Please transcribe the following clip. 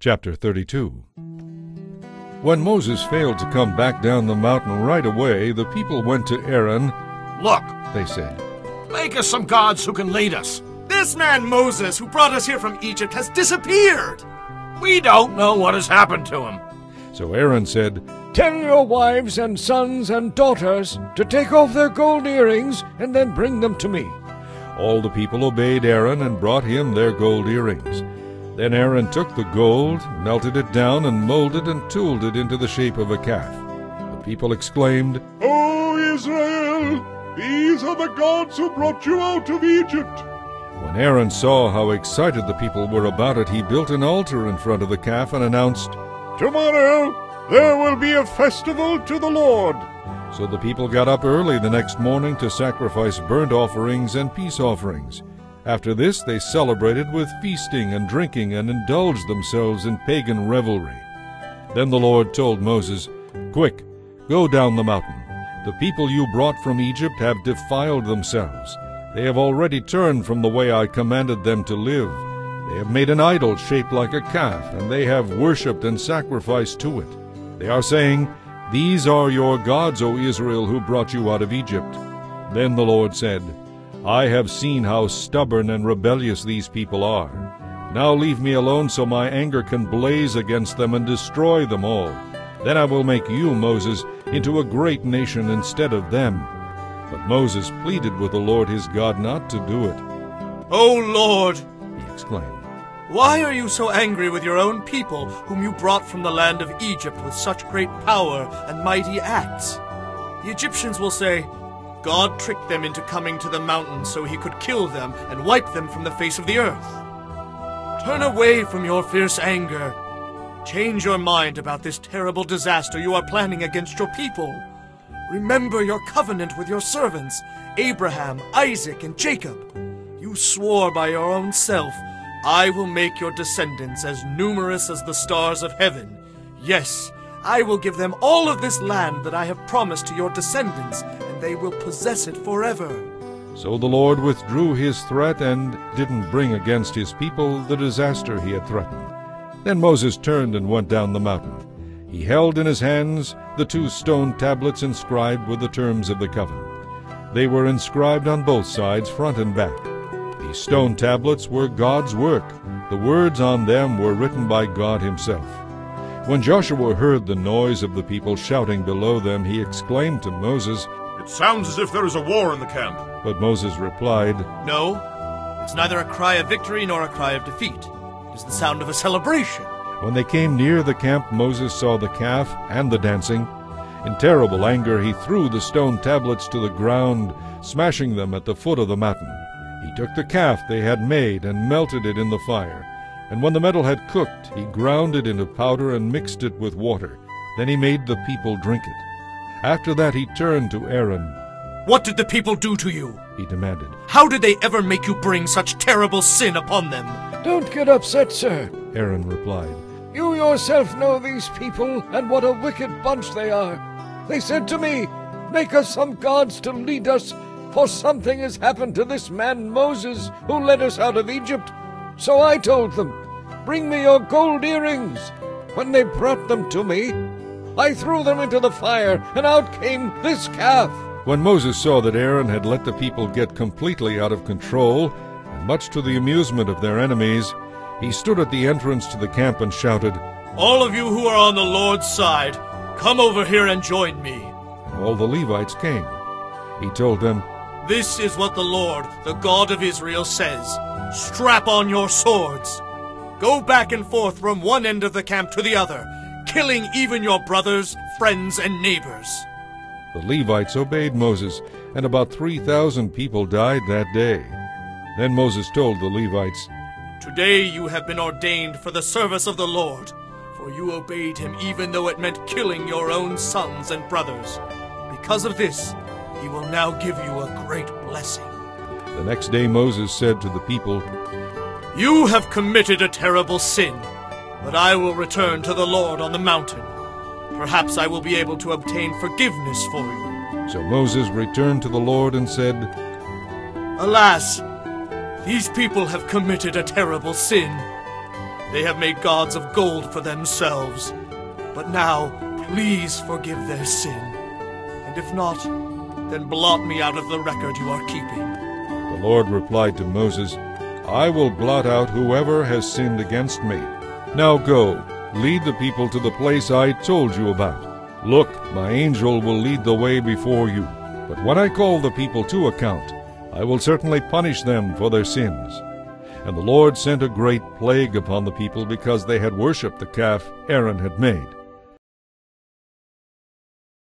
Chapter 32 When Moses failed to come back down the mountain right away, the people went to Aaron. Look, They said, make us some gods who can lead us. This man Moses, who brought us here from Egypt, has disappeared. We don't know what has happened to him. So Aaron said, Tell your wives and sons and daughters to take off their gold earrings and then bring them to me. All the people obeyed Aaron and brought him their gold earrings. Then Aaron took the gold, melted it down, and molded and tooled it into the shape of a calf. The people exclaimed, O Israel, these are the gods who brought you out of Egypt. When Aaron saw how excited the people were about it, he built an altar in front of the calf and announced, Tomorrow there will be a festival to the Lord. So the people got up early the next morning to sacrifice burnt offerings and peace offerings. After this, they celebrated with feasting and drinking and indulged themselves in pagan revelry. Then the Lord told Moses, Quick, go down the mountain. The people you brought from Egypt have defiled themselves. They have already turned from the way I commanded them to live. They have made an idol shaped like a calf, and they have worshipped and sacrificed to it. They are saying, These are your gods, O Israel, who brought you out of Egypt. Then the Lord said, I have seen how stubborn and rebellious these people are. Now leave me alone so my anger can blaze against them and destroy them all. Then I will make you, Moses, into a great nation instead of them. But Moses pleaded with the Lord his God not to do it. O Lord, He exclaimed, why are you so angry with your own people, whom you brought from the land of Egypt with such great power and mighty acts? The Egyptians will say, God tricked them into coming to the mountain so he could kill them and wipe them from the face of the earth. Turn away from your fierce anger. Change your mind about this terrible disaster you are planning against your people. Remember your covenant with your servants, Abraham, Isaac, and Jacob. You swore by your own self, I will make your descendants as numerous as the stars of heaven. Yes, I will give them all of this land that I have promised to your descendants, they will possess it forever. So the Lord withdrew his threat and didn't bring against his people the disaster he had threatened. Then Moses turned and went down the mountain. He held in his hands the two stone tablets inscribed with the terms of the covenant. They were inscribed on both sides, front and back. These stone tablets were God's work. The words on them were written by God himself. When Joshua heard the noise of the people shouting below them, he exclaimed to Moses, It sounds as if there is a war in the camp. But Moses replied, No, it's neither a cry of victory nor a cry of defeat. It is the sound of a celebration. When they came near the camp, Moses saw the calf and the dancing. In terrible anger, he threw the stone tablets to the ground, smashing them at the foot of the mountain. He took the calf they had made and melted it in the fire. And when the metal had cooked, he ground it into powder and mixed it with water. Then he made the people drink it. After that he turned to Aaron. What did the people do to you? He demanded, How did they ever make you bring such terrible sin upon them? Don't get upset, sir. Aaron replied. You yourself know these people and what a wicked bunch they are. They said to me, Make us some gods to lead us, for something has happened to this man Moses who led us out of Egypt. So I told them, Bring me your gold earrings. When they brought them to me, I threw them into the fire, and out came this calf. When Moses saw that Aaron had let the people get completely out of control, and much to the amusement of their enemies, he stood at the entrance to the camp and shouted, All of you who are on the Lord's side, come over here and join me. and all the Levites came. He told them, This is what the Lord, the God of Israel, says Strap on your swords. Go back and forth from one end of the camp to the other, killing even your brothers, friends, and neighbors. The Levites obeyed Moses, and about 3,000 people died that day. Then Moses told the Levites, Today you have been ordained for the service of the Lord, for you obeyed him even though it meant killing your own sons and brothers. Because of this, he will now give you a great blessing. The next day Moses said to the people, You have committed a terrible sin, but I will return to the Lord on the mountain. Perhaps I will be able to obtain forgiveness for you. So Moses returned to the Lord and said, Alas, these people have committed a terrible sin. They have made gods of gold for themselves. But now, please forgive their sin. And if not, then blot me out of the record you are keeping. The Lord replied to Moses, I will blot out whoever has sinned against me. Now go, lead the people to the place I told you about. Look, my angel will lead the way before you. But when I call the people to account, I will certainly punish them for their sins. And the Lord sent a great plague upon the people because they had worshipped the calf Aaron had made.